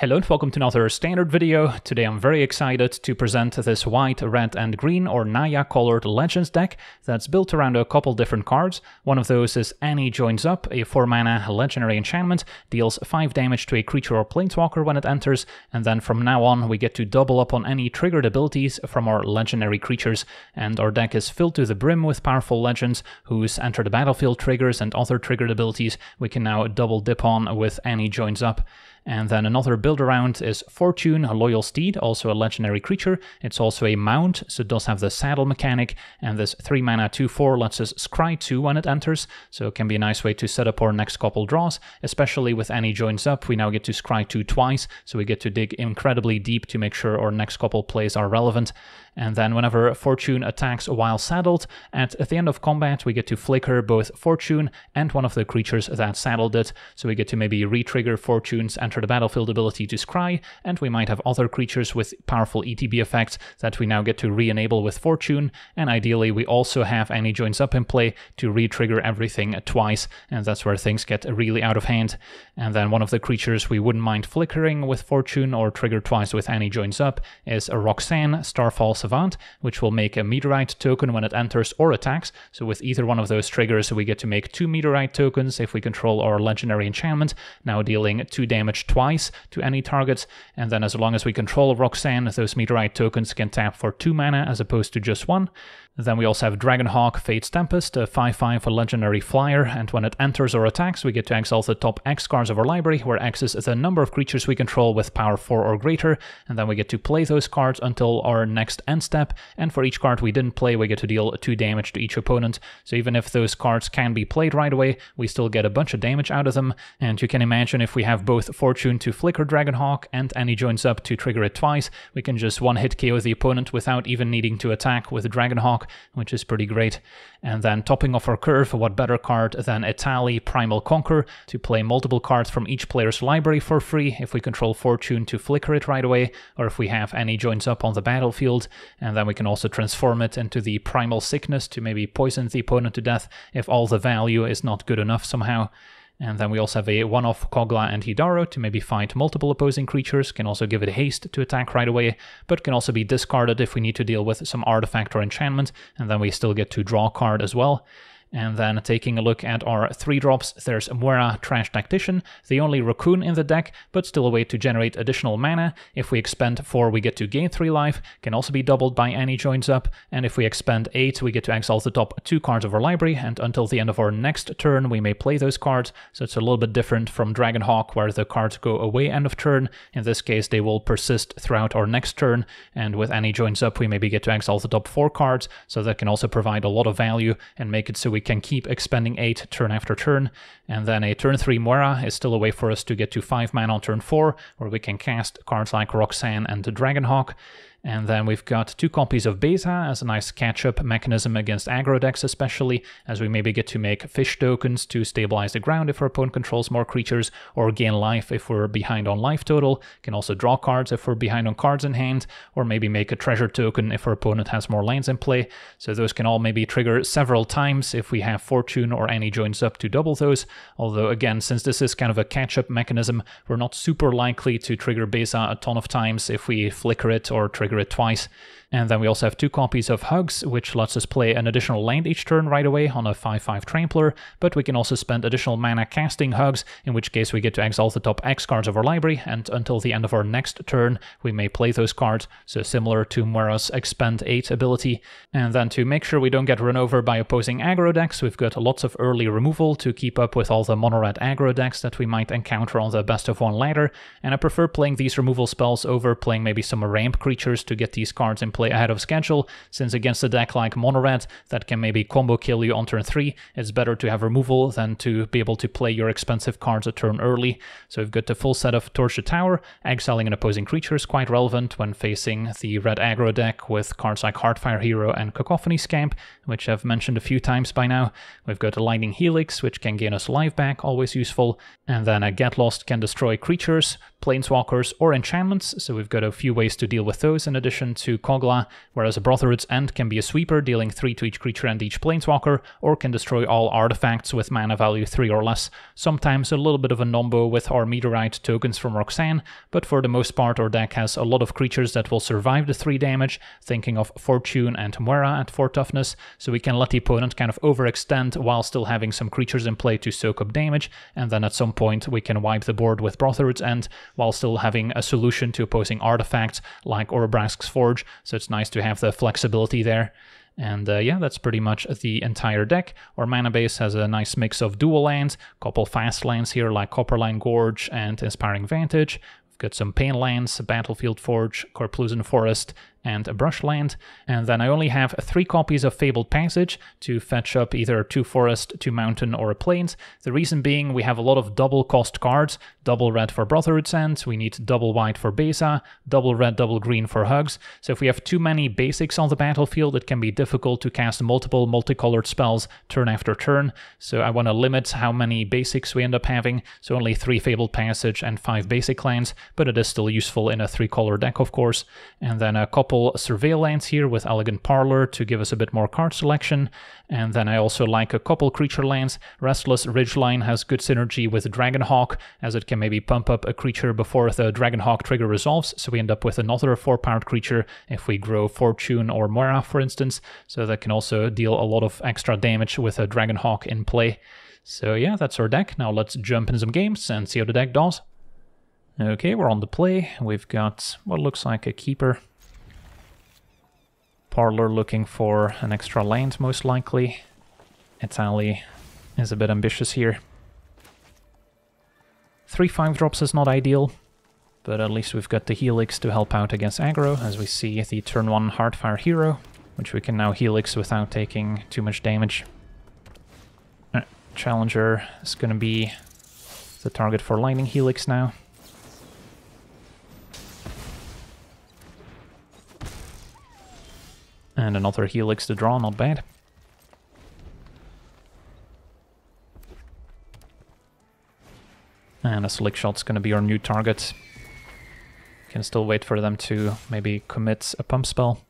Hello and welcome to another standard video. Today I'm very excited to present this white, red and green or Naya colored Legends deck that's built around a couple different cards. One of those is Annie Joins Up, a 4 mana legendary enchantment, deals 5 damage to a creature or planeswalker when it enters, and then from now on we get to double up on any triggered abilities from our legendary creatures, and our deck is filled to the brim with powerful legends whose enter the battlefield triggers and other triggered abilities we can now double dip on with Annie Joins Up. And then another build around is Fortune, a Loyal Steed, also a legendary creature. It's also a mount, so it does have the saddle mechanic. And this 3 mana 2 4 lets us scry 2 when it enters, so it can be a nice way to set up our next couple draws, especially with Annie joins up. We now get to scry 2 twice, so we get to dig incredibly deep to make sure our next couple plays are relevant. And then whenever Fortune attacks while saddled, at, the end of combat we get to flicker both Fortune and one of the creatures that saddled it, so we get to maybe re-trigger Fortune's enter the battlefield ability to scry, and we might have other creatures with powerful ETB effects that we now get to re-enable with Fortune, and ideally we also have Annie joins up in play to re-trigger everything twice, and that's where things get really out of hand. And then one of the creatures we wouldn't mind flickering with Fortune or trigger twice with Annie joins up is a Roxanne, Starfall Savant, which will make a Meteorite token when it enters or attacks. So with either one of those triggers, we get to make two Meteorite tokens if we control our legendary enchantment, now dealing two damage twice to any target. And then as long as we control Roxanne, those Meteorite tokens can tap for two mana as opposed to just one. Then we also have Dragonhawk Fate's Tempest, a 5-5 for legendary flyer, and when it enters or attacks, we get to exile the top X cards of our library, where X is the number of creatures we control with power 4 or greater, and then we get to play those cards until our next end step, and for each card we didn't play, we get to deal 2 damage to each opponent, so even if those cards can be played right away, we still get a bunch of damage out of them, and you can imagine if we have both Fortune to flicker Dragonhawk and Annie joins up to trigger it twice, we can just one-hit KO the opponent without even needing to attack with Dragonhawk, which is pretty great. And then topping off our curve, what better card than Etali Primal Conqueror to play multiple cards from each player's library for free if we control Fortune to flicker it right away, or if we have Annie joins up on the battlefield, and then we can also transform it into the Primal Sickness to maybe poison the opponent to death if all the value is not good enough somehow. And then we also have a one-off Kogla and Yidaris to maybe fight multiple opposing creatures, can also give it haste to attack right away, but can also be discarded if we need to deal with some artifact or enchantment, and then we still get to draw a card as well. And then taking a look at our 3 drops, there's Muerra Trash Tactician, the only raccoon in the deck, but still a way to generate additional mana. If we expend 4, we get to gain 3 life, can also be doubled by Annie joins up, and if we expend 8, we get to exile the top 2 cards of our library, and until the end of our next turn, we may play those cards, so it's a little bit different from Dragonhawk, where the cards go away end of turn. In this case, they will persist throughout our next turn, and with Annie joins up, we maybe get to exile the top 4 cards, so that can also provide a lot of value and make it so we we can keep expending 8 turn after turn, and then a turn 3 Muerra is still a way for us to get to 5 mana on turn 4, where we can cast cards like Roxanne and the Dragonhawk. And then we've got two copies of Beza as a nice catch-up mechanism against aggro decks especially, as we maybe get to make fish tokens to stabilize the ground if our opponent controls more creatures, or gain life if we're behind on life total, can also draw cards if we're behind on cards in hand, or maybe make a treasure token if our opponent has more lands in play, so those can all maybe trigger several times if we have Fortune or Annie joins up to double those, although again, since this is kind of a catch-up mechanism, we're not super likely to trigger Beza a ton of times if we flicker it or trigger trigger it twice. And then we also have two copies of Hugs, which lets us play an additional land each turn right away on a 5-5 Trampler, but we can also spend additional mana casting Hugs, in which case we get to exile the top X cards of our library, and until the end of our next turn, we may play those cards, so similar to Muerra's Expend 8 ability. And then to make sure we don't get run over by opposing aggro decks, we've got lots of early removal to keep up with all the mono-red aggro decks that we might encounter on the best of one ladder, and I prefer playing these removal spells over playing maybe some ramp creatures to get these cards in play play ahead of schedule, since against a deck like Mono Red that can maybe combo kill you on turn 3, it's better to have removal than to be able to play your expensive cards a turn early. So we've got the full set of Torch the Tower, exiling an opposing creature is quite relevant when facing the red aggro deck with cards like Heartfire Hero and Cacophony Scamp, which I've mentioned a few times by now. We've got a Lightning Helix, which can gain us life back, always useful, and then a Get Lost can destroy creatures, planeswalkers, or enchantments, so we've got a few ways to deal with those in addition to Kogla whereas a Brotherhood's End can be a sweeper, dealing 3 to each creature and each planeswalker, or can destroy all artifacts with mana value 3 or less. Sometimes a little bit of a nombo with our Meteorite tokens from Roxanne, but for the most part our deck has a lot of creatures that will survive the 3 damage, thinking of Fortune and Muerra at 4 toughness, so we can let the opponent kind of overextend while still having some creatures in play to soak up damage, and then at some point we can wipe the board with Brotherhood's End while still having a solution to opposing artifacts like Urabrask's Forge, so it's nice to have the flexibility there. And uh, yeah, that's pretty much the entire deck. Our mana base has a nice mix of dual lands, couple fast lands here like Copperline Gorge and Inspiring Vantage. We've got some Pain lands, Battlefield Forge, Karplusan Forest, and a brushland, and then I only have three copies of Fabled Passage to fetch up either two forest, two mountain, or a plains. The reason being we have a lot of double cost cards, double red for Brotherhood's End, we need double white for Beza, double red, double green for Hugs, so if we have too many basics on the battlefield it can be difficult to cast multiple multicolored spells turn after turn, so I want to limit how many basics we end up having, so only three Fabled Passage and five basic lands, but it is still useful in a three color deck of course, and then a couple couple surveil lands here with Elegant Parlor to give us a bit more card selection. And then I also like a couple creature lands. Restless Ridgeline has good synergy with Dragonhawk, as it can maybe pump up a creature before the Dragonhawk trigger resolves, so we end up with another 4-powered creature if we grow Fortune or Muerra, for instance. So that can also deal a lot of extra damage with a Dragonhawk in play. So yeah, that's our deck. Now let's jump in some games and see how the deck does. Okay, we're on the play. We've got what looks like a keeper Parlor looking for an extra land, most likely. Etali is a bit ambitious here. Three 5 drops is not ideal, but at least we've got the Helix to help out against aggro, as we see the turn 1 Heartfire Hero, which we can now Helix without taking too much damage. Uh, Challenger is going to be the target for Lightning Helix now. And another Helix to draw, not bad. And a Slick Shot's gonna be our new target. Can still wait for them to maybe commit a pump spell.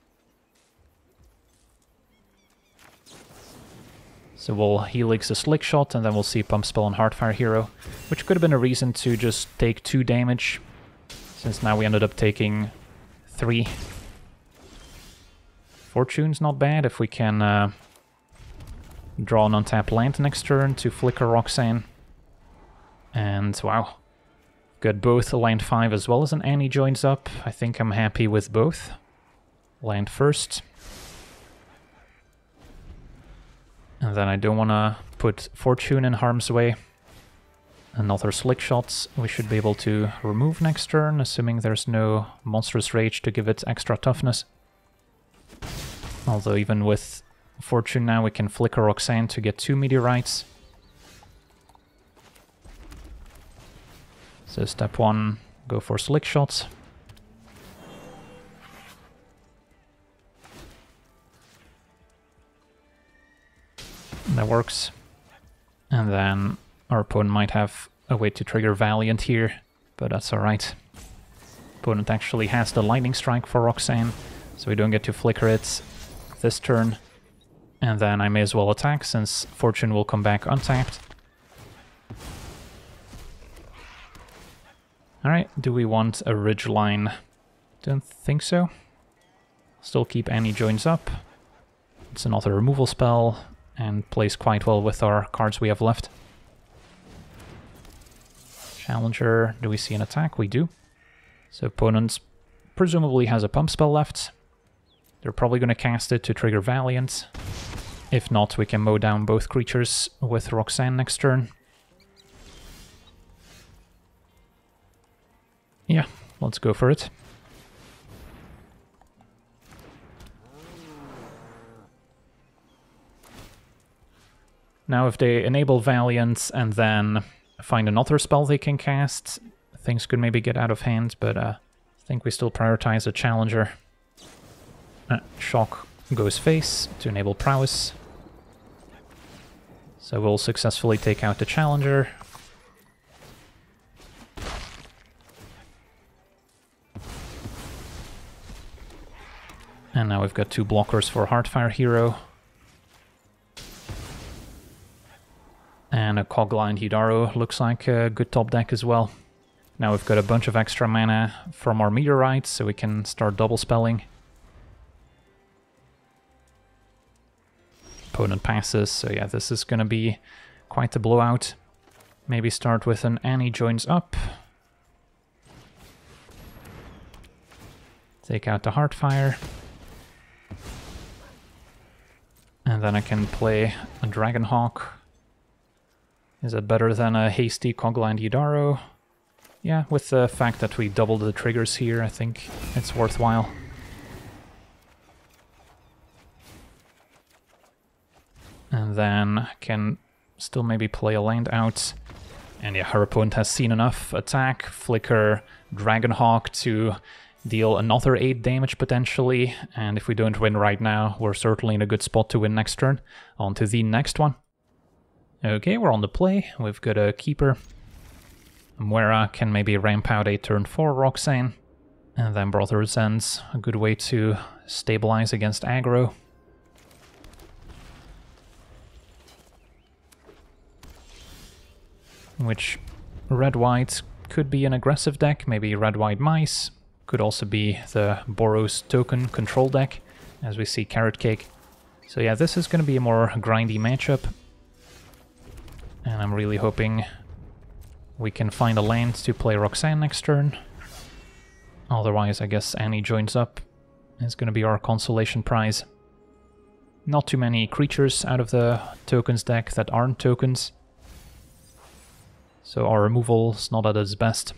So we'll Helix a Slick Shot, and then we'll see Pump Spell on Heartfire Hero, which could have been a reason to just take two damage, since now we ended up taking three Fortune's not bad if we can uh, draw an untapped land next turn to flicker Roxanne. And wow, got both land 5 as well as an Annie joins up. I think I'm happy with both. Land first. And then I don't want to put Fortune in harm's way. Another Slick Shots we should be able to remove next turn, assuming there's no Monstrous Rage to give it extra toughness. Although even with Fortune now we can flicker Roxanne to get two meteorites. So step one, go for slick shots. That works. And then our opponent might have a way to trigger Valiant here, but that's alright. Opponent actually has the Lightning Strike for Roxanne, so we don't get to flicker it this turn. And then I may as well attack, since Fortune will come back untapped. Alright, do we want a ridge line? Don't think so. Still keep Annie joins up. It's another removal spell, and plays quite well with our cards we have left. Challenger, do we see an attack? We do. So opponent presumably has a pump spell left. They're probably going to cast it to trigger Valiant. If not, we can mow down both creatures with Roxanne next turn. Yeah, let's go for it. Now if they enable Valiant and then find another spell they can cast, things could maybe get out of hand, but uh, I think we still prioritize a Challenger. Uh, shock goes face to enable prowess. So we'll successfully take out the challenger. And now we've got two blockers for Heartfire Hero. And a Kogla and Yidaris looks like a good top deck as well. Now we've got a bunch of extra mana from our meteorites, so we can start double spelling. Opponent passes, so yeah, this is gonna be quite a blowout. Maybe start with an Annie joins up. Take out the Heartfire. And then I can play a Dragonhawk. Is it better than a hasty Kogla and Yidaris? Yeah, with the fact that we doubled the triggers here, I think it's worthwhile. And then can still maybe play a land out. And yeah, her opponent has seen enough attack, flicker, Dragonhawk to deal another 8 damage potentially, and if we don't win right now, we're certainly in a good spot to win next turn. On to the next one. Okay, we're on the play, we've got a Keeper. Muerra can maybe ramp out a turn 4 Roxanne, and then Brother's Ends, a good way to stabilize against aggro. Which red-white could be an aggressive deck, maybe red-white mice, could also be the Boros token control deck, as we see Carrot Cake. So yeah, this is going to be a more grindy matchup. And I'm really hoping we can find a land to play Roxanne next turn. Otherwise, I guess Annie joins up. Is going to be our consolation prize. Not too many creatures out of the tokens deck that aren't tokens. So our removal's not at its best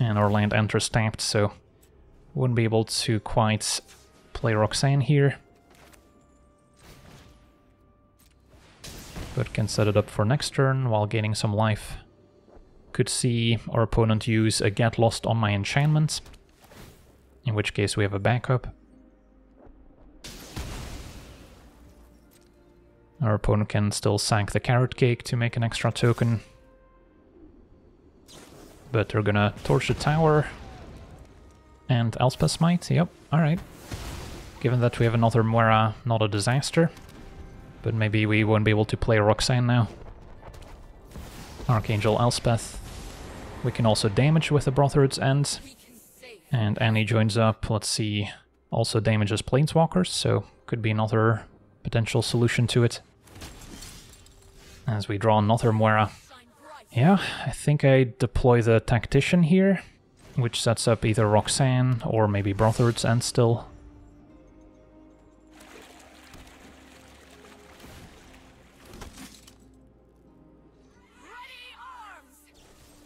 and our land enters tapped, so wouldn't be able to quite play Roxanne here. But can set it up for next turn while gaining some life. Could see our opponent use a Get Lost on my enchantment, in which case we have a backup. Our opponent can still sack the Carrot Cake to make an extra token, but they're gonna torch the tower. And Elspeth might, yep, alright. Given that we have another Muerra, not a disaster. But maybe we won't be able to play Roxanne now. Archangel Elspeth. We can also damage with the Brotherhood's End. And Annie joins up, let's see, also damages Planeswalkers, so could be another potential solution to it. As we draw another Muerra. Yeah, I think I deploy the Tactician here, which sets up either Roxanne or maybe Brotherhood's End still.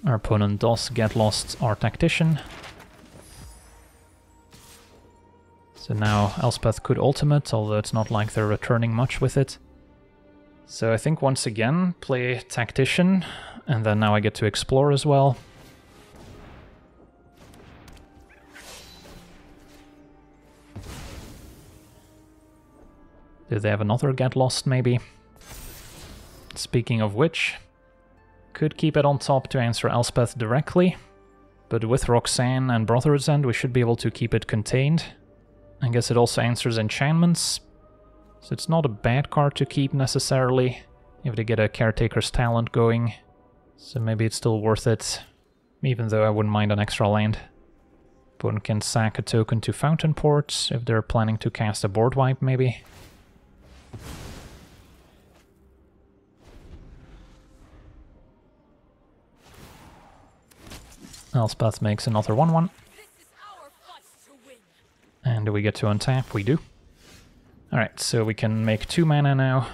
Our opponent does get lost our Tactician. So now Elspeth could ultimate, although it's not like they're returning much with it. So I think once again, play Tactician, and then now I get to explore as well. Did they have another Get Lost, maybe? Speaking of which, could keep it on top to answer Elspeth directly, but with Roxanne and Brother's End we should be able to keep it contained. I guess it also answers enchantments, so it's not a bad card to keep necessarily, if they get a Caretaker's Talent going. So maybe it's still worth it, even though I wouldn't mind an extra land. Opponent can sack a token to Fountainports if they're planning to cast a board wipe, maybe. Elspeth makes another 1-1. And do we get to untap? We do. Alright, so we can make two mana now.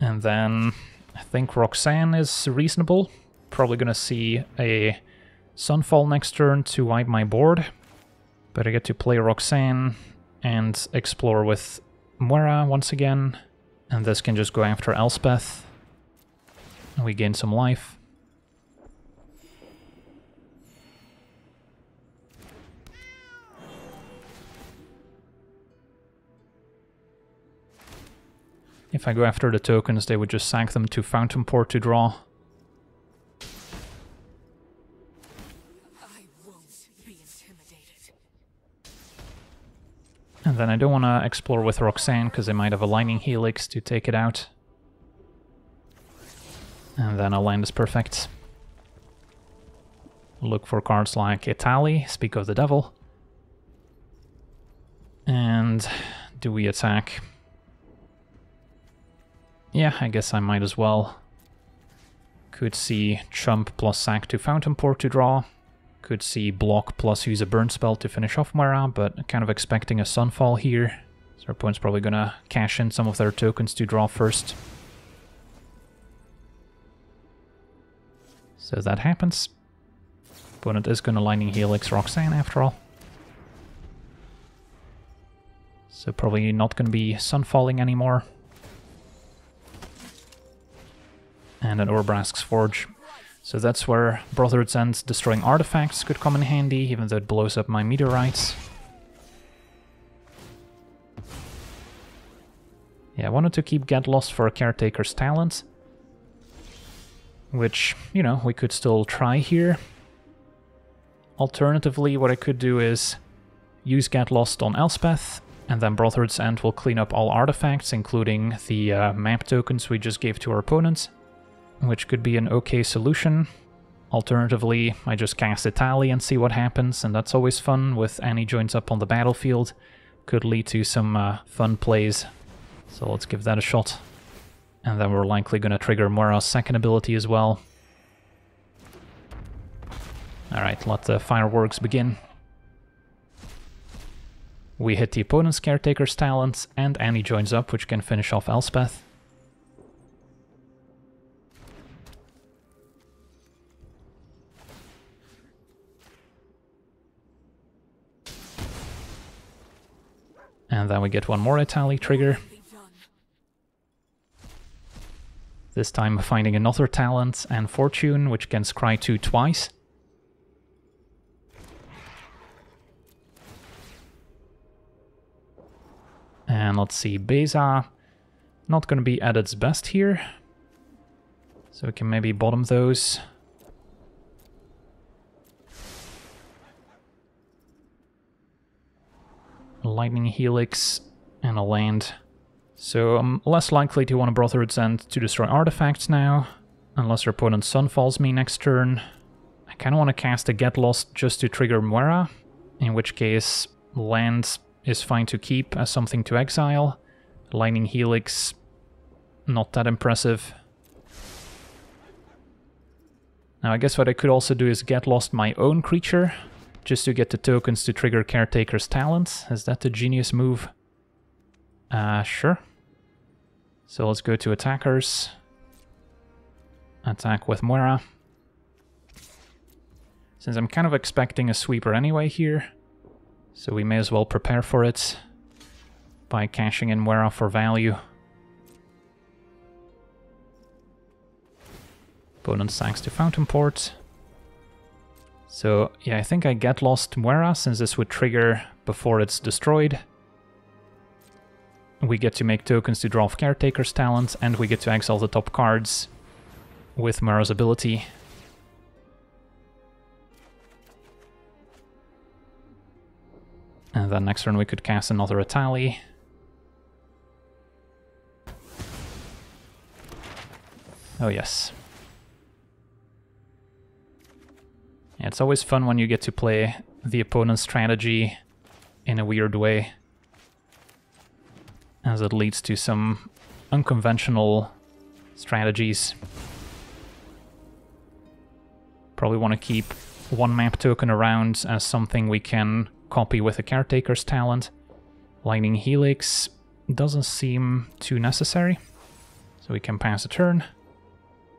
And then I think Roxanne is reasonable. Probably gonna see a Sunfall next turn to wipe my board. But I get to play Roxanne and explore with Muerra once again. And this can just go after Elspeth. And we gain some life. If I go after the tokens, they would just sack them to Fountainport to draw. And then I don't want to explore with Roxanne because they might have a Lightning Helix to take it out. And then a land is perfect. Look for cards like Etali, Speak of the Devil. And do we attack? Yeah, I guess I might as well. Could see Chump plus Sack to Fountainport to draw. Could see Block plus use a Burn spell to finish off Muerra, but kind of expecting a Sunfall here. So our opponent's probably gonna cash in some of their tokens to draw first. So that happens. Opponent is gonna Lightning Helix Roxanne after all. So probably not gonna be Sunfalling anymore. And an Urabrask's Forge. So that's where Brotherhood's End destroying artifacts could come in handy, even though it blows up my meteorites. Yeah, I wanted to keep Get Lost for a Caretaker's Talent. Which, you know, we could still try here. Alternatively, what I could do is use Get Lost on Elspeth, and then Brotherhood's End will clean up all artifacts, including the uh, map tokens we just gave to our opponents, which could be an okay solution. Alternatively, I just cast Etali and see what happens, and that's always fun with Annie joins up on the battlefield. Could lead to some uh, fun plays, so let's give that a shot. And then we're likely going to trigger Muerra's second ability as well. Alright, let the fireworks begin. We hit the opponent's Caretaker's talents, and Annie joins up, which can finish off Elspeth. And then we get one more Etali trigger. This time finding another talent and fortune, which can scry 2 twice. And let's see, Beza, not going to be at its best here. So we can maybe bottom those. Lightning Helix and a land. So I'm less likely to want a Brotherhood's End to destroy artifacts now, unless your opponent Sunfalls me next turn. I kind of want to cast a Get Lost just to trigger Muerra, in which case land is fine to keep as something to exile. Lightning Helix, not that impressive. Now I guess what I could also do is get lost my own creature, just to get the tokens to trigger Caretaker's talents. Is that the genius move? Uh, sure. So let's go to attackers. Attack with Muerra. Since I'm kind of expecting a sweeper anyway here, so we may as well prepare for it by cashing in Muerra for value. Opponent sacks to Fountainport. So yeah, I think I get lost Muerra since this would trigger before it's destroyed. We get to make tokens to draw off Caretaker's talent, and we get to exile the top cards with Muerra's ability. And then next turn we could cast another Etali. Oh yes. Yeah, it's always fun when you get to play the opponent's strategy in a weird way. As it leads to some unconventional strategies. Probably want to keep one map token around as something we can copy with a Caretaker's talent. Lightning Helix doesn't seem too necessary, so we can pass a turn.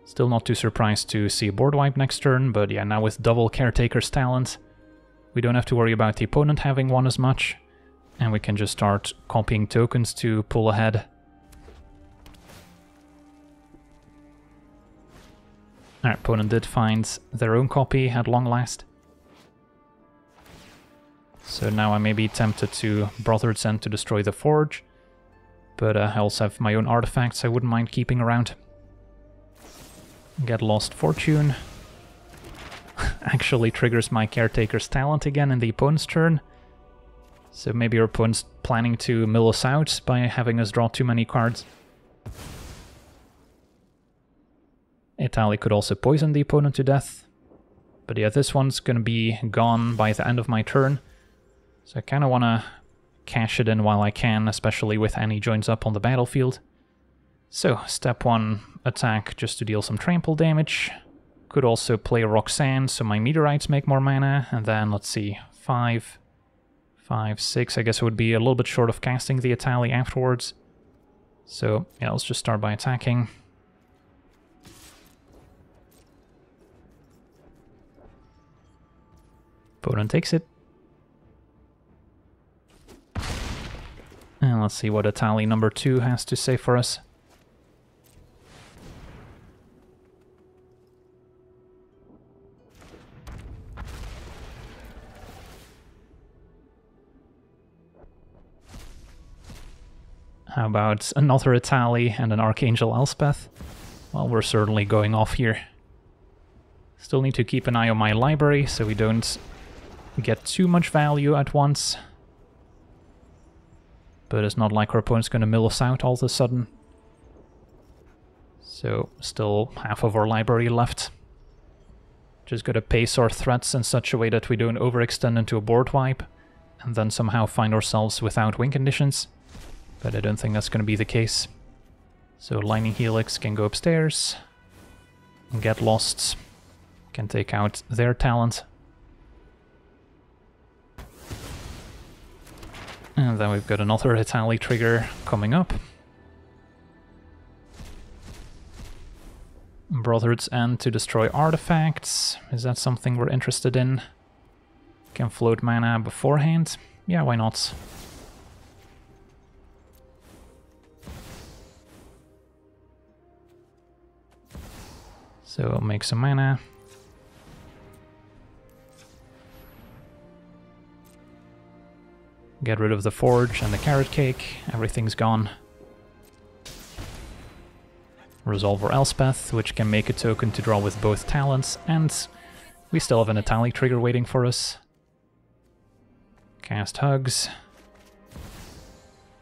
Still not too surprised to see a board wipe next turn, but yeah, now with double Caretaker's talent, we don't have to worry about the opponent having one as much, and we can just start copying tokens to pull ahead. Our opponent did find their own copy at long last. So now I may be tempted to Brotherhood's End to destroy the forge, but uh, I also have my own artifacts I wouldn't mind keeping around. Get Lost Fortune. Actually triggers my Caretaker's talent again in the opponent's turn. So maybe our opponent's planning to mill us out by having us draw too many cards. Etali could also poison the opponent to death. But yeah, this one's gonna be gone by the end of my turn. So I kinda wanna cash it in while I can, especially with Annie joins up on the battlefield. So, step 1, attack just to deal some trample damage. Could also play Roxanne, so my meteorites make more mana, and then, let's see, 5, 5, 6, I guess it would be a little bit short of casting the Etali afterwards. So, yeah, let's just start by attacking. Opponent takes it. And let's see what Etali number 2 has to say for us. How about another Etali and an Archangel Elspeth? Well, we're certainly going off here. Still need to keep an eye on my library so we don't get too much value at once. But it's not like our opponent's going to mill us out all of a sudden. So, still half of our library left. Just gotta pace our threats in such a way that we don't overextend into a board wipe, and then somehow find ourselves without win conditions but I don't think that's going to be the case. So Lightning Helix can go upstairs, and get lost, can take out their talent. And then we've got another Etali trigger coming up. Brotherhood's End to destroy artifacts. Is that something we're interested in? Can float mana beforehand? Yeah, why not? So make some mana. Get rid of the forge and the carrot cake, everything's gone. Resolver Elspeth, which can make a token to draw with both talents, and we still have an Etali trigger waiting for us. Cast Hugs.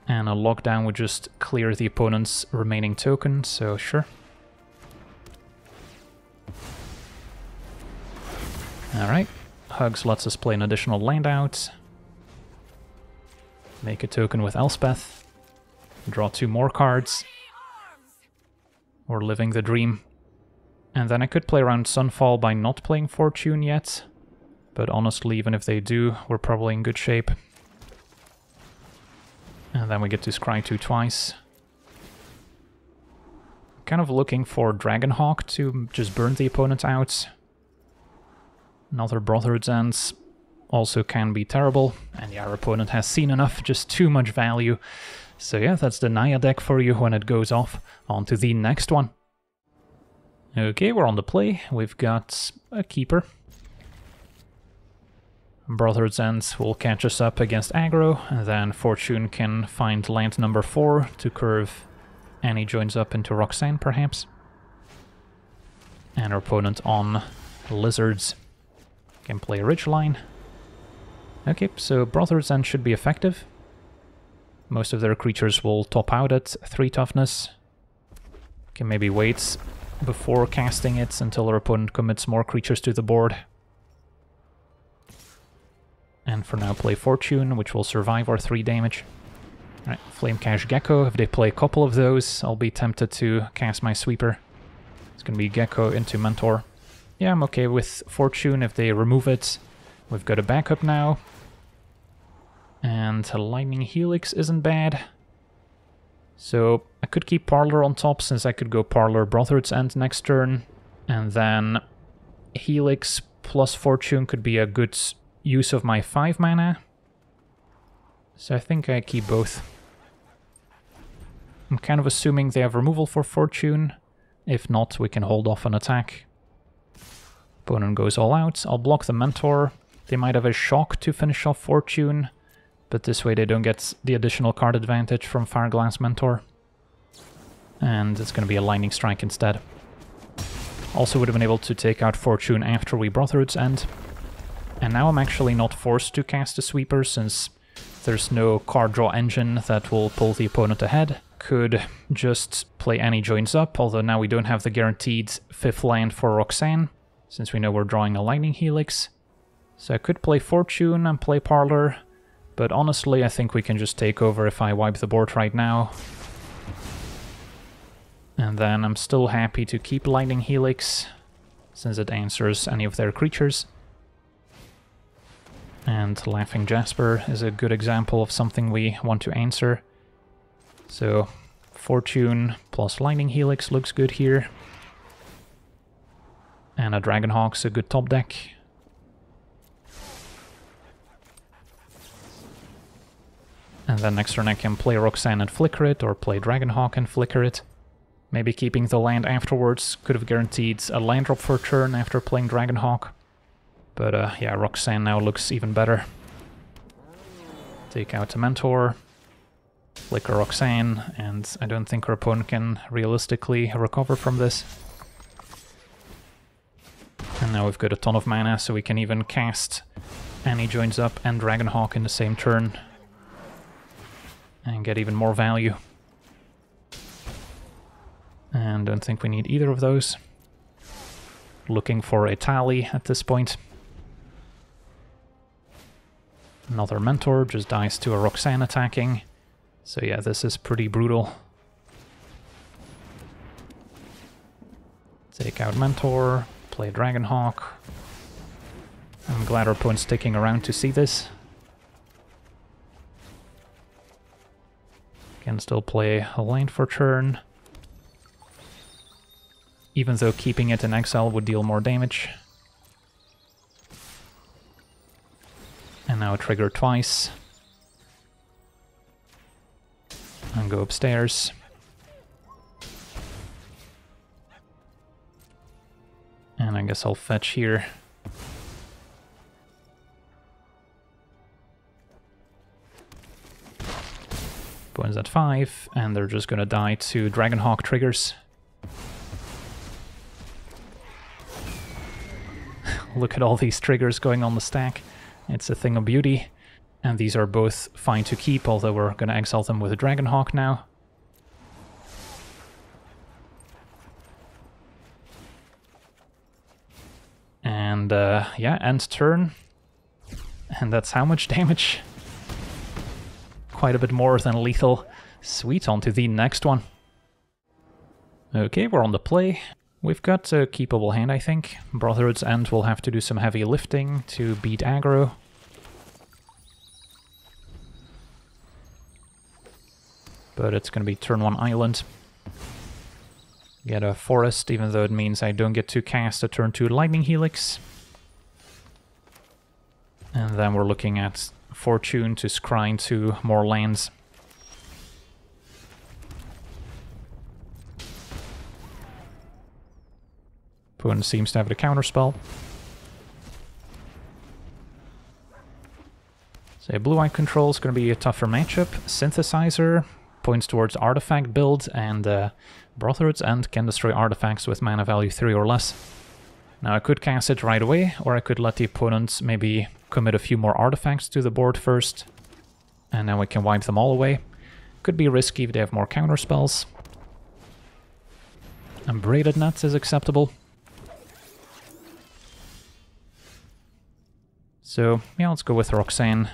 And a lockdown would just clear the opponent's remaining token, so sure. Alright. Hugs lets us play an additional land out. Make a token with Elspeth. Draw two more cards. We're Living the Dream. And then I could play around Sunfall by not playing Fortune yet. But honestly, even if they do, we're probably in good shape. And then we get to Scry 2 twice. Kind of looking for Dragonhawk to just burn the opponent out. Another Brotherhood's Ends also can be terrible, and yeah, our opponent has seen enough, just too much value. So yeah, that's the Naya deck for you when it goes off. On to the next one. Okay, we're on the play. We've got a Keeper. Brotherhood's Ends will catch us up against aggro, and then Fortune can find land number 4 to curve Annie joins up into Roxanne, perhaps. And our opponent on Lizards can play Ridgeline. Okay, so Brother's End should be effective. Most of their creatures will top out at 3 toughness. Can maybe wait before casting it until their opponent commits more creatures to the board. And for now play Fortune, which will survive our 3 damage. Flamecache Gecko, if they play a couple of those, I'll be tempted to cast my Sweeper. It's gonna be Gecko into Mentor. Yeah, I'm okay with Fortune if they remove it. We've got a backup now. And Lightning Helix isn't bad. So I could keep Parlor on top since I could go Parlor Brotherhood's End next turn. And then Helix plus Fortune could be a good use of my 5 mana. So I think I keep both. I'm kind of assuming they have removal for Fortune. If not, we can hold off an attack. Opponent goes all out. I'll block the Mentor. They might have a Shock to finish off Fortune, but this way they don't get the additional card advantage from Fireglass Mentor. And it's going to be a Lightning Strike instead. Also would have been able to take out Fortune after we Brotherhood's End. And now I'm actually not forced to cast a Sweeper, since There's no card draw engine that will pull the opponent ahead. Could just play Annie joins up, although now we don't have the guaranteed fifth land for Roxanne, since we know we're drawing a Lightning Helix. So I could play Fortune and play Parlor, but honestly I think we can just take over if I wipe the board right now. And then I'm still happy to keep Lightning Helix, since it answers any of their creatures. And Laughing Jasper is a good example of something we want to answer. So Fortune plus Lightning Helix looks good here. And a Dragonhawk's a good top deck. And then next turn I can play Roxanne and flicker it, or play Dragonhawk and flicker it. Maybe keeping the land afterwards could have guaranteed a land drop for a turn after playing Dragonhawk. But uh, yeah, Roxanne now looks even better. Take out a Mentor, flicker Roxanne, and I don't think her opponent can realistically recover from this. And now we've got a ton of mana, so we can even cast Annie joins up and Dragonhawk in the same turn. And get even more value. And don't think we need either of those. Looking for Etali at this point. Another Mentor just dies to a Roxanne attacking. So yeah, this is pretty brutal. Take out Mentor, play Dragonhawk. I'm glad our opponent's sticking around to see this. Can still play a lane for turn. Even though keeping it in exile would deal more damage. And now trigger twice. And go upstairs. And I guess I'll fetch here. Points at 5, and they're just gonna die to Dragonhawk triggers. Look at all these triggers going on the stack. It's a thing of beauty. And these are both fine to keep, although we're to exile them with a Dragonhawk now. And uh, yeah, end turn. And that's how much damage? Quite a bit more than lethal. Sweet, on to the next one. Okay, we're on the play. We've got a keepable hand, I think. Brotherhood's End will have to do some heavy lifting to beat aggro. But it's going to be turn 1 island. Get a forest, even though it means I don't get to cast a turn 2 lightning helix. And then we're looking at Fortune to scry to more lands. Opponent seems to have the counterspell. So blue-white control is going to be a tougher matchup. Synthesizer points towards artifact build, and uh, Brotherhood's End can destroy artifacts with mana value 3 or less. Now I could cast it right away, or I could let the opponent maybe commit a few more artifacts to the board first, and then we can wipe them all away. Could be risky if they have more counterspells. And Braided Net is acceptable. So, yeah, let's go with Roxanne.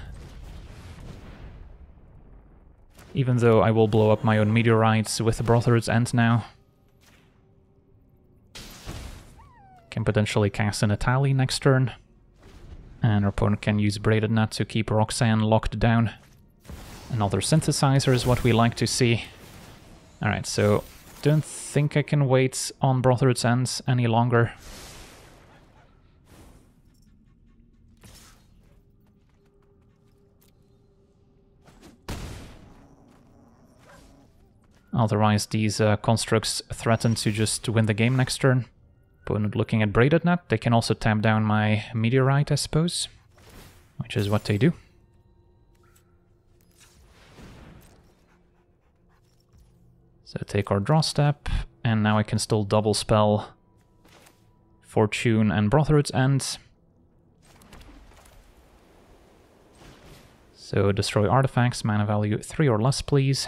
Even though I will blow up my own meteorites with the Brotherhood's End now. Can potentially cast an Etali next turn. And our opponent can use Braided Net to keep Roxanne locked down. Another synthesizer is what we like to see. Alright, so don't think I can wait on Brotherhood's End any longer. Otherwise, these uh, constructs threaten to just win the game next turn. Opponent looking at Braided Net. They can also tap down my Meteorite, I suppose. Which is what they do. So take our draw step, and now I can still double spell Fortune and Brotherhood's End. So destroy artifacts, mana value 3 or less, please.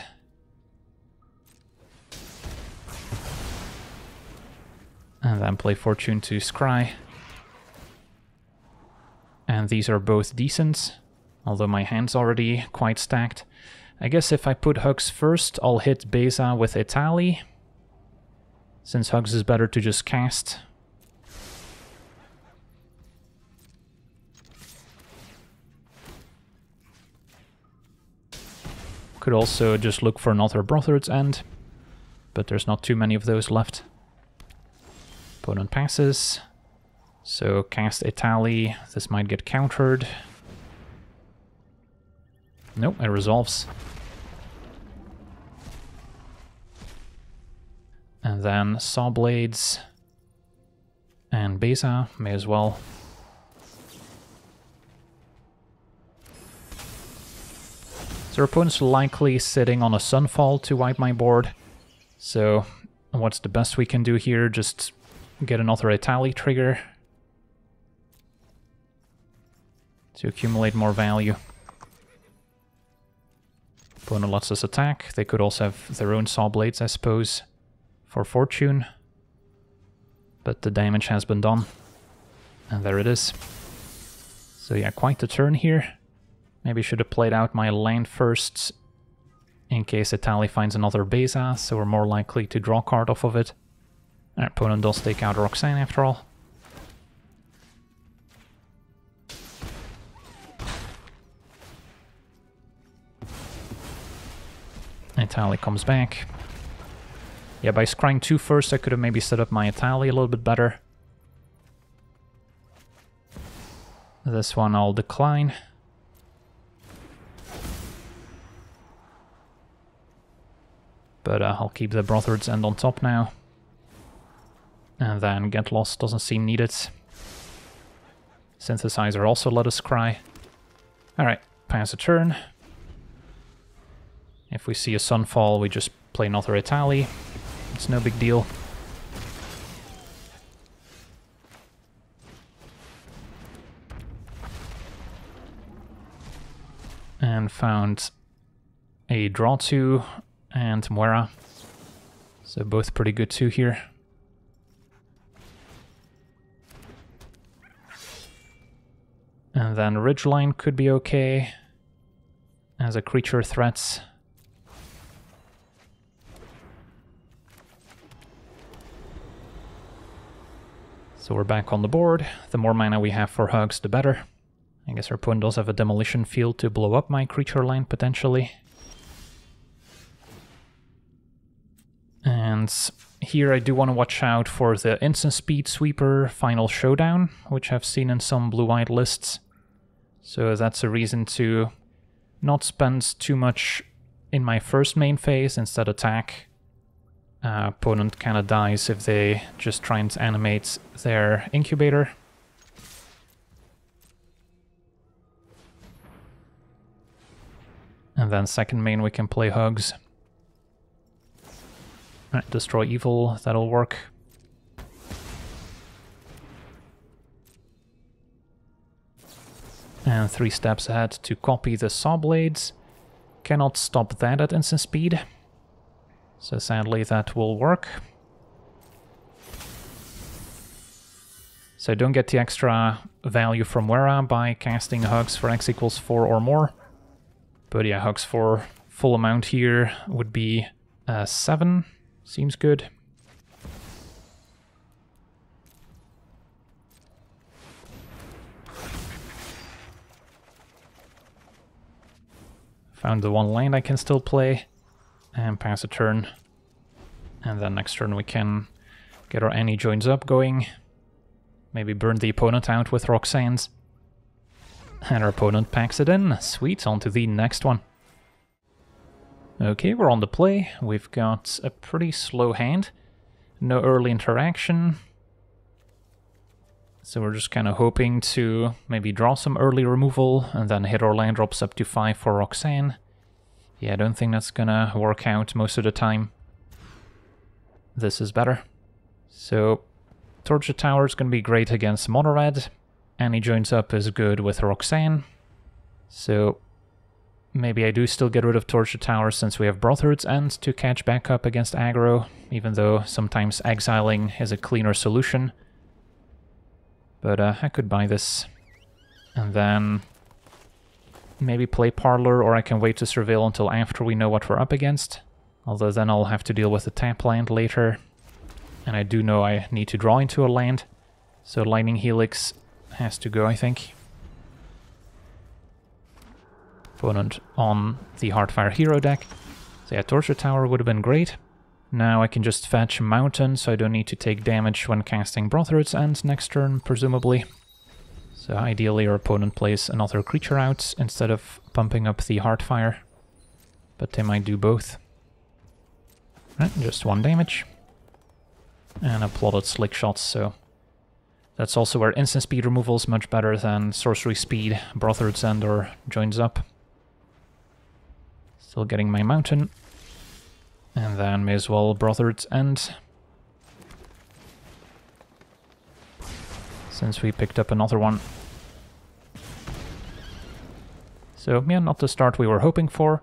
And then play Fortune to Scry. And these are both decent, although my hand's already quite stacked. I guess if I put Hugs first, I'll hit Beza with Etali. Since Hugs is better to just cast. Could also just look for another Brother's End, but there's not too many of those left. Opponent passes. So cast Etali. This might get countered. Nope, it resolves. And then Saw Blades and Beza may as well. So our opponent's likely sitting on a Sunfall to wipe my board. So what's the best we can do here? Just get another Etali trigger to accumulate more value. Opponent lets us attack. They could also have their own saw blades, I suppose, for fortune. But the damage has been done. And there it is. So yeah, quite the turn here. Maybe should have played out my land first in case Etali finds another Beza, so we're more likely to draw card off of it. Our opponent does take out Roxanne after all. Etali comes back. Yeah, by scrying two first, I could have maybe set up my Etali a little bit better. This one I'll decline. But uh, I'll keep the Brother's End on top now. And then Get Lost doesn't seem needed. Synthesizer also let us cry. Alright, pass a turn. If we see a Sunfall, we just play another Etali. It's no big deal. And found a Draw 2 and Muerra. So both pretty good two here. And then Ridgeline could be okay as a creature threats. So we're back on the board. The more mana we have for Hugs, the better. I guess our opponent does have a Demolition Field to blow up my creature line, potentially. And here I do want to watch out for the Instant Speed Sweeper Final Showdown, which I've seen in some blue-white lists. So that's a reason to not spend too much in my first main phase, instead attack uh, opponent kind of dies if they just try and animate their incubator. And then second main we can play Hugs. Right, destroy evil, that'll work. And three steps ahead to copy the saw blades. Cannot stop that at instant speed. So sadly that will work. So don't get the extra value from Muerra by casting Hugs for x equals 4 or more. But yeah, Hugs for full amount here would be uh, 7. Seems good. Found the one land I can still play and pass a turn. And then next turn we can get our Annie joins up going. Maybe burn the opponent out with Roxanne's. And our opponent packs it in. Sweet, on to the next one. Okay, we're on the play. We've got a pretty slow hand. No early interaction. So we're just kind of hoping to maybe draw some early removal and then hit our land drops up to 5 for Roxanne. Yeah, I don't think that's gonna work out most of the time. This is better. So, Torch the Tower is gonna be great against Mono Red. Annie joins up is good with Roxanne. So, Maybe I do still get rid of Torch the Tower since we have Brotherhood's End to catch back up against aggro, even though sometimes exiling is a cleaner solution. But uh, I could buy this. And then maybe play Parlor, or I can wait to surveil until after we know what we're up against. Although then I'll have to deal with the tap land later. And I do know I need to draw into a land. So Lightning Helix has to go, I think. Opponent on the Heartfire Hero deck. So yeah, Torch the Tower would have been great. Now I can just fetch a Mountain, so I don't need to take damage when casting Brotherhood's End next turn, presumably. So ideally our opponent plays another creature out instead of pumping up the Heartfire. But they might do both. Right, just one damage. And a plotted Slick Shot, so that's also where instant speed removal is much better than sorcery speed, Brotherhood's End, or joins up. Still getting my mountain. And then may as well Brotherhood's End. Since we picked up another one. So yeah, not the start we were hoping for.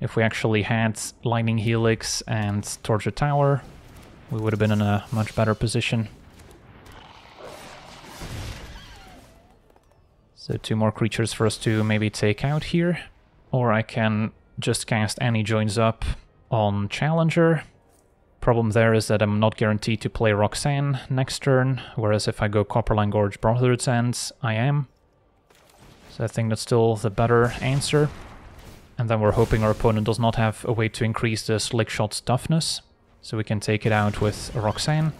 If we actually had Lightning Helix and Torch the Tower, we would have been in a much better position. So two more creatures for us to maybe take out here. Or I can just cast Annie joins up on Challenger. Problem there is that I'm not guaranteed to play Roxanne next turn, whereas if I go Copperline Gorge Brotherhood's Ends, I am. So I think that's still the better answer. And then we're hoping our opponent does not have a way to increase the Slick Shot's toughness, so we can take it out with Roxanne.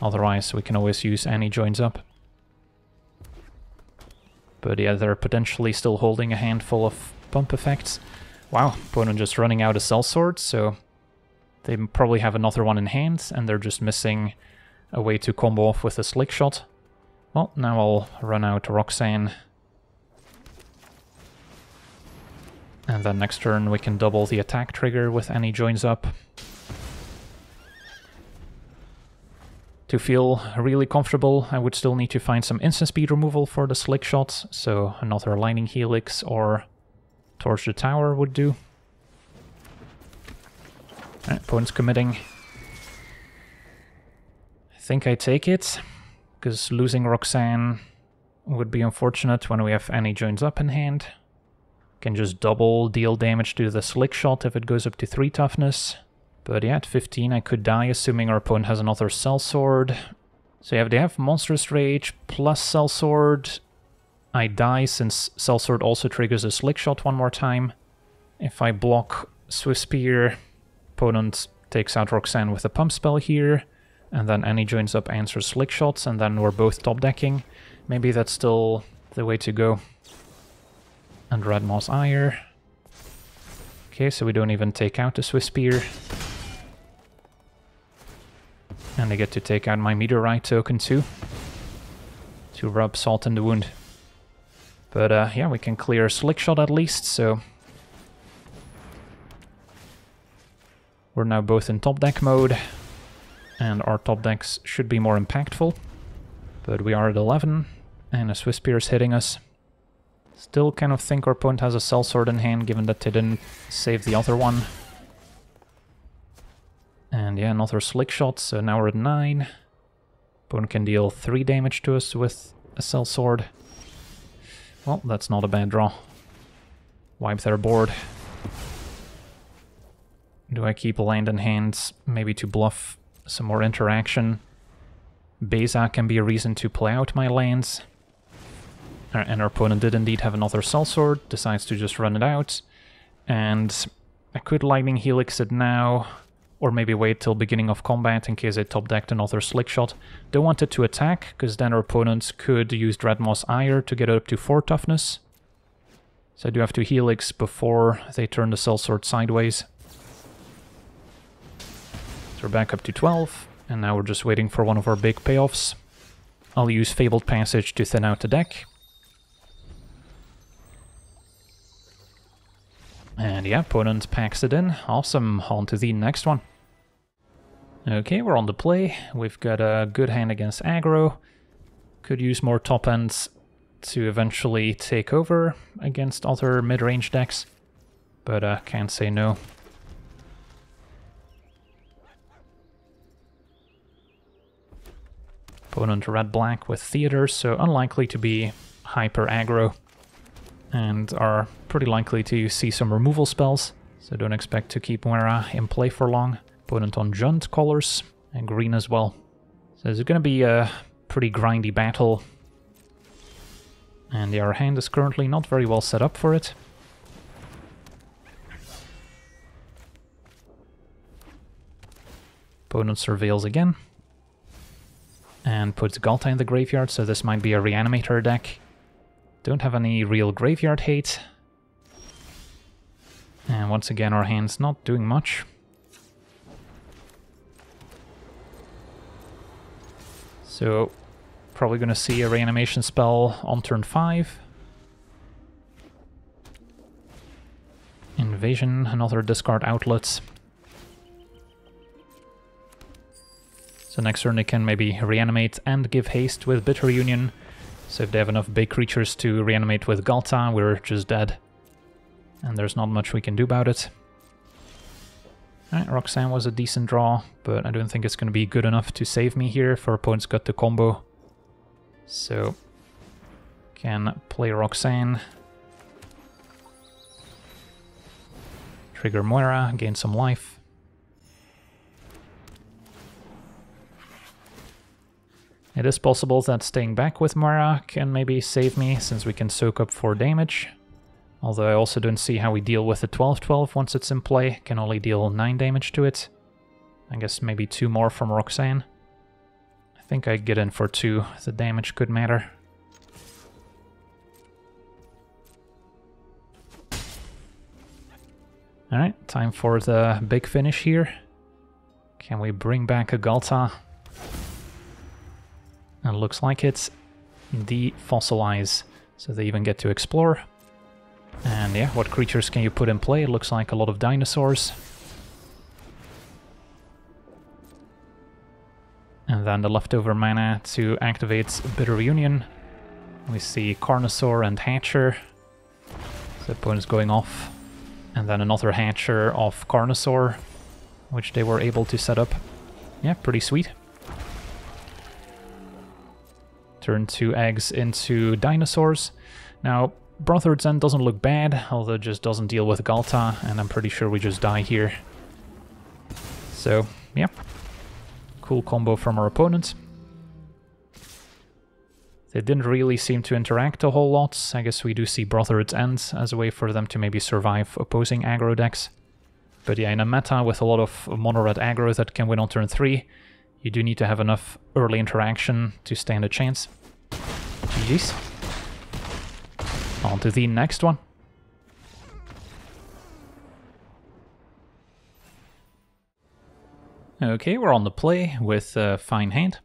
Otherwise, we can always use Annie joins up. But yeah, they're potentially still holding a handful of pump effects. Wow, opponent just running out of Sellswords, so they probably have another one in hand, and they're just missing a way to combo off with a Slick Shot. Well, now I'll run out Roxanne. And then next turn we can double the attack trigger with Annie joins up. To feel really comfortable, I would still need to find some instant speed removal for the Slick Shot, so another Lightning Helix or Torch the Tower would do. Right, opponent's committing. I think I take it, because losing Roxanne would be unfortunate when we have Annie joins up in hand. Can just double deal damage to the Slick Shot if it goes up to 3 toughness. But yeah, at 15 I could die, assuming our opponent has another Sellsword. So yeah, they have Monstrous Rage plus Sellsword. I die since Sellsword also triggers a Slick Shot one more time. If I block Swiftspear, opponent takes out Roxanne with a pump spell here, and then Annie joins up answers Slick Shots, and then we're both top decking. Maybe that's still the way to go. And Red Moss Ire. Okay, so we don't even take out the Swiftspear. And I get to take out my Meteorite token too. To rub salt in the wound. But uh, yeah, we can clear Slick Shot at least, so... We're now both in top deck mode, and our top decks should be more impactful. But we are at 11, and a Swiftspear is hitting us. Still kind of think our opponent has a Sellsword in hand, given that they didn't save the other one. And yeah, another Slick Shot, so now we're at 9. Opponent can deal 3 damage to us with a Sellsword. Well, that's not a bad draw. Wipe their board. Do I keep land in hand, maybe to bluff some more interaction? Beza can be a reason to play out my lands. And our opponent did indeed have another Sword. decides to just run it out. And I could Lightning Helix it now, or maybe wait till beginning of combat in case I top decked another Slick Shot. Don't want it to attack, because then our opponents could use Dreadmoss Ire to get it up to 4 toughness. So I do have to Helix before they turn the Sellsword sideways. So we're back up to 12, and now we're just waiting for one of our big payoffs. I'll use Fabled Passage to thin out the deck. And yeah, opponent packs it in. Awesome, on to the next one. Okay, we're on the play. We've got a good hand against aggro. Could use more top ends to eventually take over against other mid-range decks. but uh, can't say no. Opponent red-black with Theater, so unlikely to be hyper aggro. And are pretty likely to see some removal spells, so don't expect to keep Muerra in play for long. Opponent on Jund colors, and green as well. So it's going to be a pretty grindy battle. And our hand is currently not very well set up for it. Opponent surveils again. And puts Ghalta in the graveyard, so this might be a reanimator deck. Don't have any real graveyard hate. And once again our hand's not doing much. So probably going to see a reanimation spell on turn 5. Invasion, another discard outlet. So next turn they can maybe reanimate and give haste with Bitter Union. So if they have enough big creatures to reanimate with Ghalta, we're just dead. And there's not much we can do about it. Right, Roxanne was a decent draw, but I don't think it's going to be good enough to save me here for opponent's got the combo. So, can play Roxanne. Trigger Muerra, gain some life. It is possible that staying back with Muerra can maybe save me, since we can soak up 4 damage. Although I also don't see how we deal with the 12-12 once it's in play. Can only deal 9 damage to it. I guess maybe 2 more from Roxanne. I think I get in for 2. The damage could matter. Alright, time for the big finish here. Can we bring back a Ghalta? It looks like it's defossilize, so they even get to explore. And yeah, what creatures can you put in play? It looks like a lot of dinosaurs. And then the leftover mana to activate Bitter Union. We see Carnosaur and Hatcher. The opponent's going off. And then another Hatcher of Carnosaur, which they were able to set up. Yeah, pretty sweet. Turn two eggs into dinosaurs. Now, Brotherhood's End doesn't look bad, although it just doesn't deal with Ghalta, and I'm pretty sure we just die here. So, yeah. Cool combo from our opponent. They didn't really seem to interact a whole lot. I guess we do see Brotherhood's End as a way for them to maybe survive opposing aggro decks. But yeah, in a meta with a lot of mono red aggro that can win on turn 3, you do need to have enough early interaction to stand a chance. GG's. On to the next one. Okay, we're on the play with a fine hand.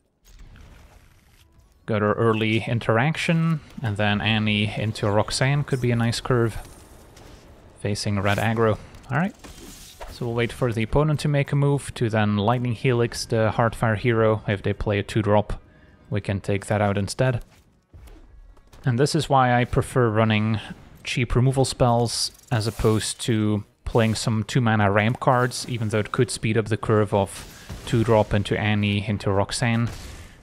Got our early interaction, and then Annie into Roxanne could be a nice curve. Facing red aggro. Alright. So we'll wait for the opponent to make a move to then Lightning Helix the Heartfire hero. If they play a 2-drop, we can take that out instead. And this is why I prefer running cheap removal spells as opposed to playing some 2 mana ramp cards, even though it could speed up the curve of 2 drop into Annie into Roxanne.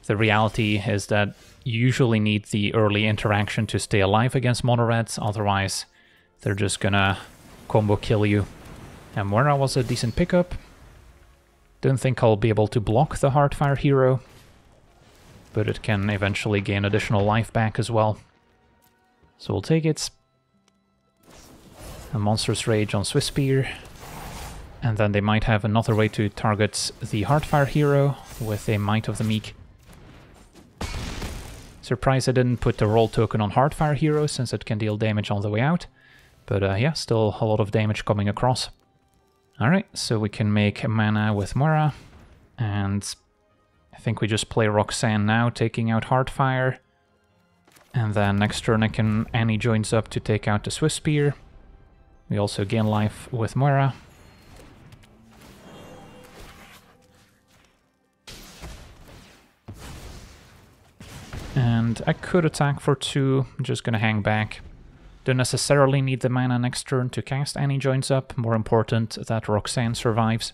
The reality is that you usually need the early interaction to stay alive against mono reds, otherwise they're just gonna combo kill you. And Muerra was a decent pickup. Don't think I'll be able to block the Heartfire hero, but it can eventually gain additional life back as well. So we'll take it. A Monstrous Rage on Swiftspear. And then they might have another way to target the Heartfire hero with a Might of the Meek. Surprised I didn't put the role token on Heartfire hero since it can deal damage on the way out. But uh, yeah, still a lot of damage coming across. Alright, so we can make mana with Muerra. And I think we just play Roxanne now, taking out Heartfire. And then next turn I can Annie joins up to take out the Swiftspear. We also gain life with Muerra. And I could attack for two, I'm just gonna hang back. Don't necessarily need the mana next turn to cast Annie joins up. More important that Roxanne survives.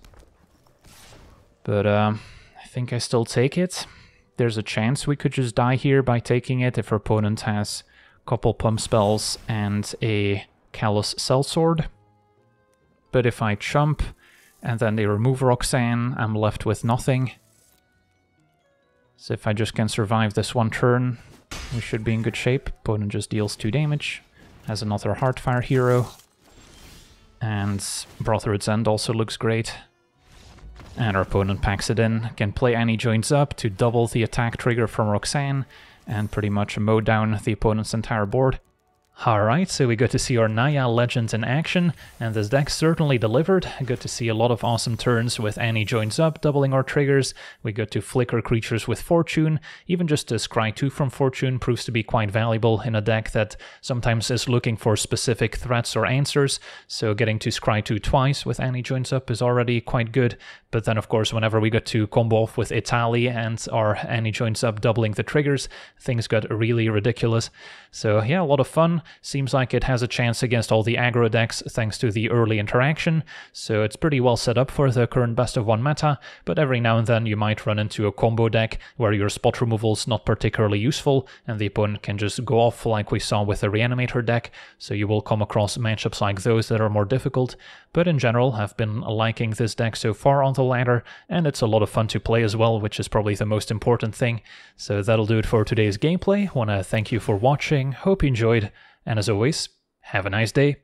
But um, I think I still take it. There's a chance we could just die here by taking it if our opponent has a couple pump spells and a Callous Sellsword. But if I chump and then they remove Roxanne, I'm left with nothing. So if I just can survive this one turn, we should be in good shape. Opponent just deals 2 damage. Has another Heartfire hero. And Brotherhood's End also looks great. And our opponent packs it in. Can play Annie joins up to double the attack trigger from Roxanne and pretty much mow down the opponent's entire board. Alright, so we got to see our Naya Legends in action, and this deck certainly delivered. Good to see a lot of awesome turns with Annie joins up, doubling our triggers. We got to flicker creatures with Fortune. Even just a Scry 2 from Fortune proves to be quite valuable in a deck that sometimes is looking for specific threats or answers, so getting to Scry 2 twice with Annie joins up is already quite good. But then, of course, whenever we got to combo off with Etali and our Annie joins up doubling the triggers, things got really ridiculous. So yeah, a lot of fun. Seems like it has a chance against all the aggro decks thanks to the early interaction, so it's pretty well set up for the current best of one meta, but every now and then you might run into a combo deck where your spot removal's not particularly useful, and the opponent can just go off like we saw with the Reanimator deck, so you will come across matchups like those that are more difficult, but in general I've been liking this deck so far on the ladder, and it's a lot of fun to play as well, which is probably the most important thing. So that'll do it for today's gameplay. Wanna thank you for watching, hope you enjoyed, and as always, have a nice day.